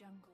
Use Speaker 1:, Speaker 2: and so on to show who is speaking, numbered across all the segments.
Speaker 1: jungle.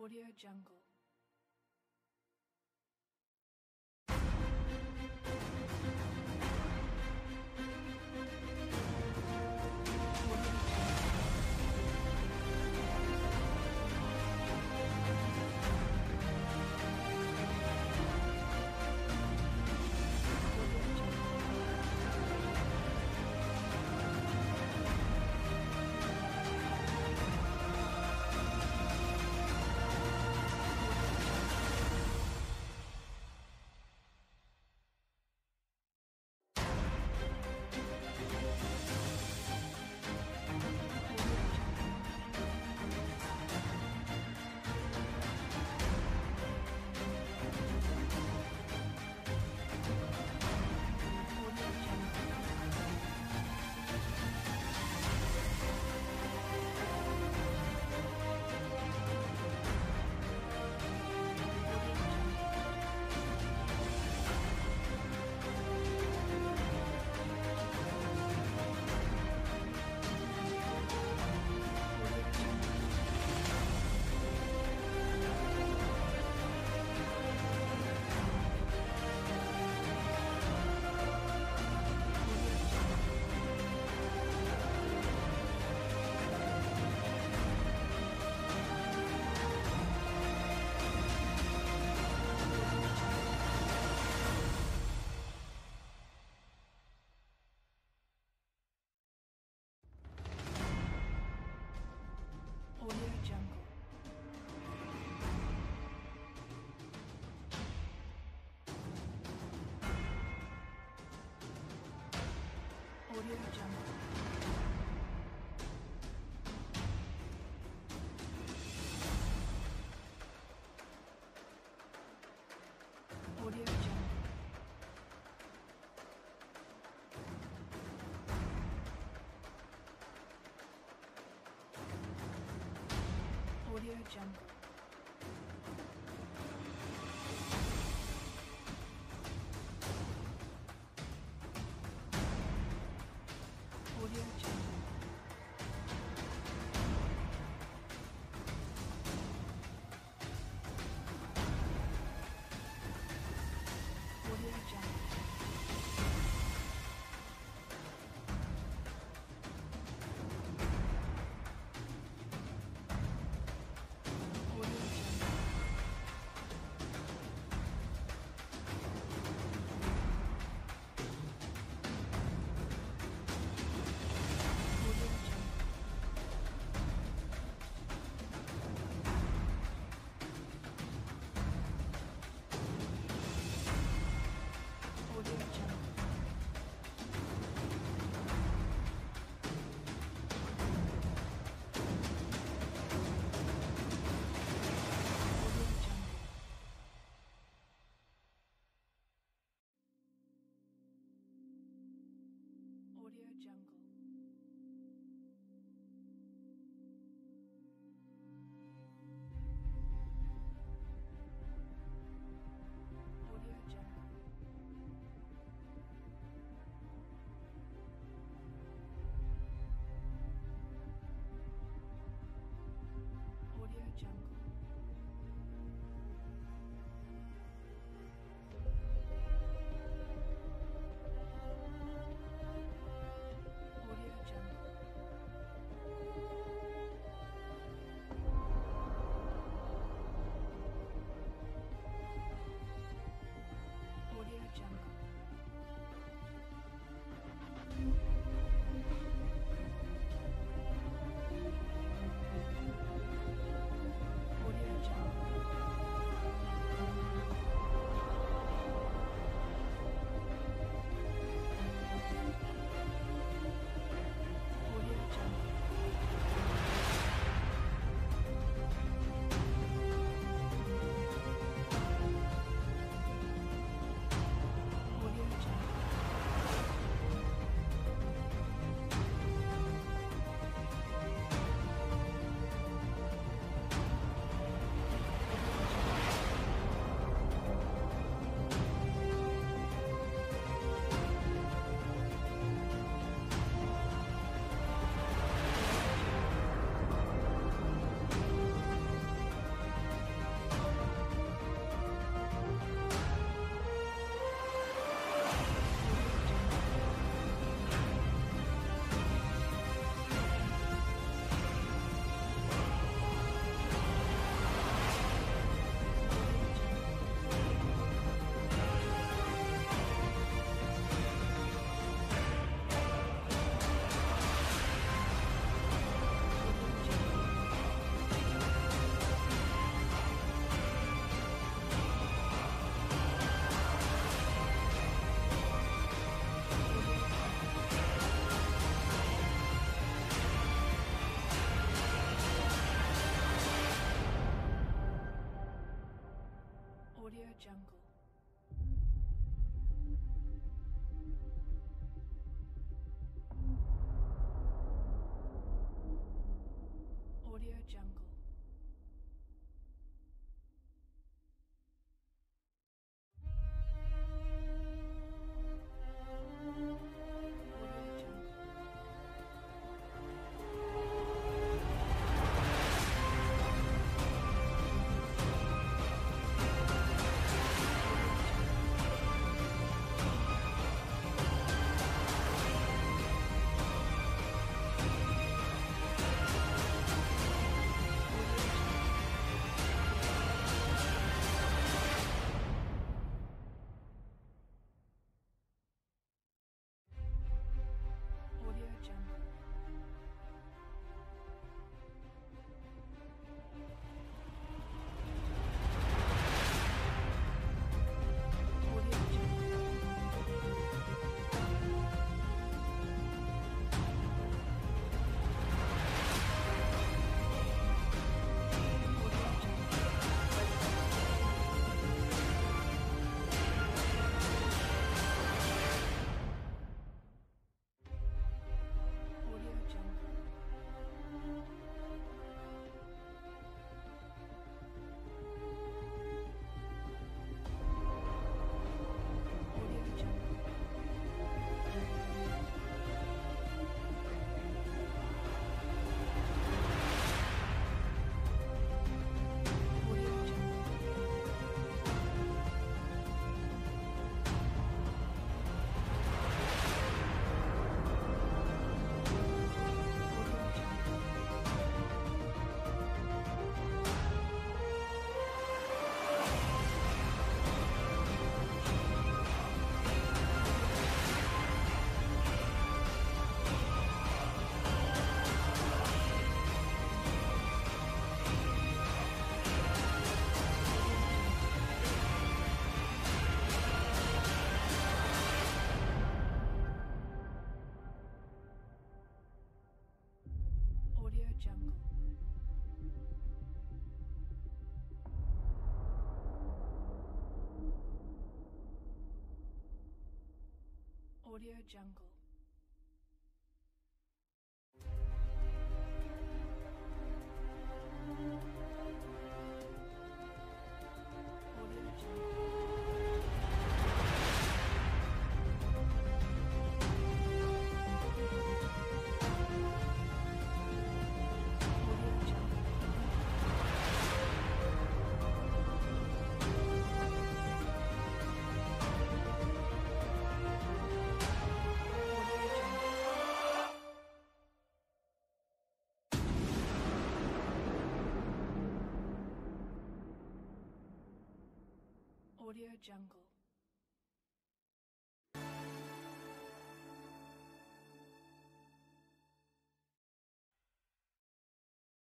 Speaker 1: Audio Jungle. jungle. Audio Jungle. jungle.